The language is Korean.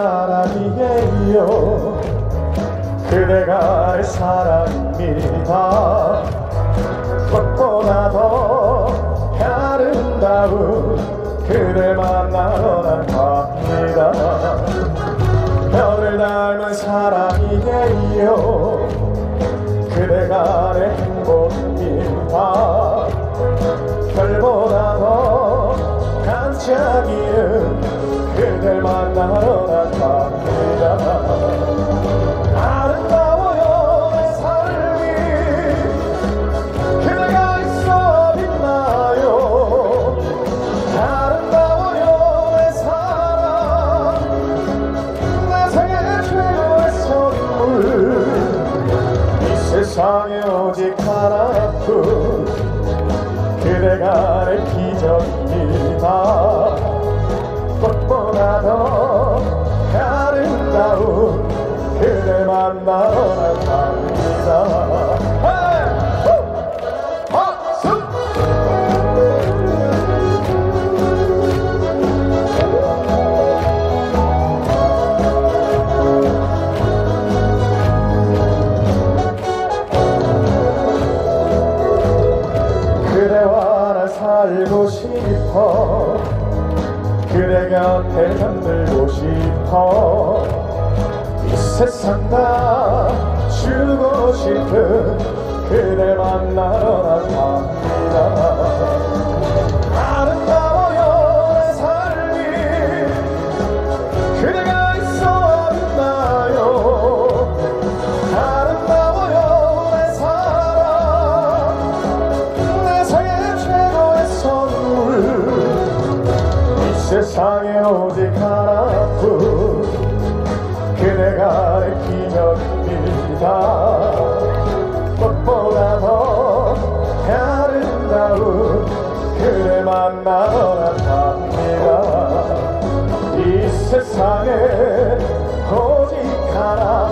닮은 사람이에요. 그대가 내 사랑입니다. 꽃보다 더 아름다운 그대 만나러 난 갑니다. 별을 닮은 사랑이에요. 그대가 내 행복입니다. 별보다 더 반짝이는 그댈 만나러 난 갑니다. 아름다워요 내 삶이. 그대가 있어 빛나요. 아름다워요 내 사랑. 내 생애 최고의 선물. 이 세상에 오직 하나뿐. 그대가 내 꽃보다 만나러 난 갑니다! 그대와 나 살고 싶어 그대 곁에 잠들고 싶어 이 세상 다 주고 싶은 그대 만나러 난 갑니다. 아름다워요 내 삶이. 그대가 있어 빛나요. 아름다워요 내 사랑. 내 생애 최고의 선물. 이 세상에 오직 하나뿐 그대가 내 기적입니다. 꽃보다 더 아름다운 그대 만나러 난 갑니다. 이 세상에 오직 하나